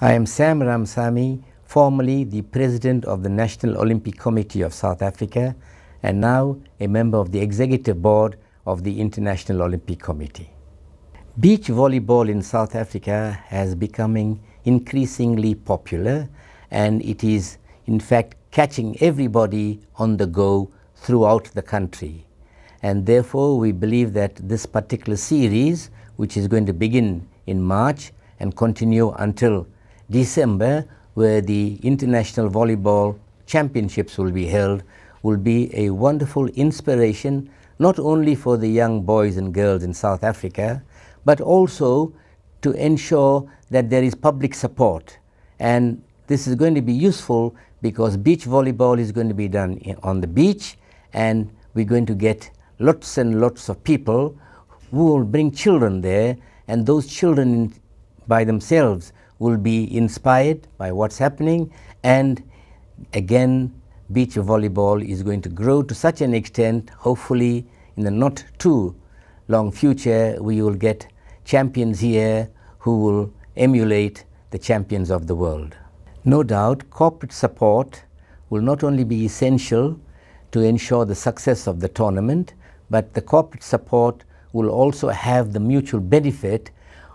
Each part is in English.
I am Sam Ramsamy, formerly the President of the National Olympic Committee of South Africa and now a member of the Executive Board of the International Olympic Committee. Beach volleyball in South Africa has becoming increasingly popular and it is in fact catching everybody on the go throughout the country. And therefore we believe that this particular series, which is going to begin in March and continue until December, where the International Volleyball Championships will be held, will be a wonderful inspiration not only for the young boys and girls in South Africa, but also to ensure that there is public support. And this is going to be useful because beach volleyball is going to be done on the beach and we're going to get lots and lots of people who will bring children there and those children by themselves will be inspired by what's happening and again beach volleyball is going to grow to such an extent hopefully in the not too long future we will get champions here who will emulate the champions of the world. No doubt corporate support will not only be essential to ensure the success of the tournament but the corporate support will also have the mutual benefit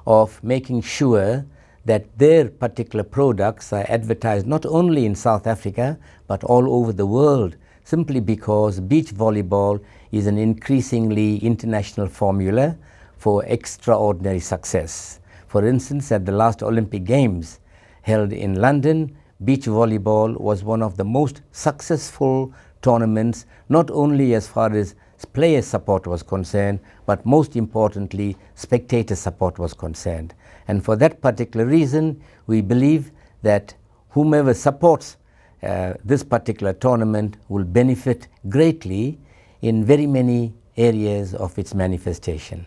of making sure that their particular products are advertised not only in South Africa but all over the world simply because beach volleyball is an increasingly international formula for extraordinary success. For instance, at the last Olympic Games held in London, beach volleyball was one of the most successful tournaments, not only as far as player support was concerned, but most importantly, spectator support was concerned. And for that particular reason, we believe that whomever supports uh, this particular tournament will benefit greatly in very many areas of its manifestation.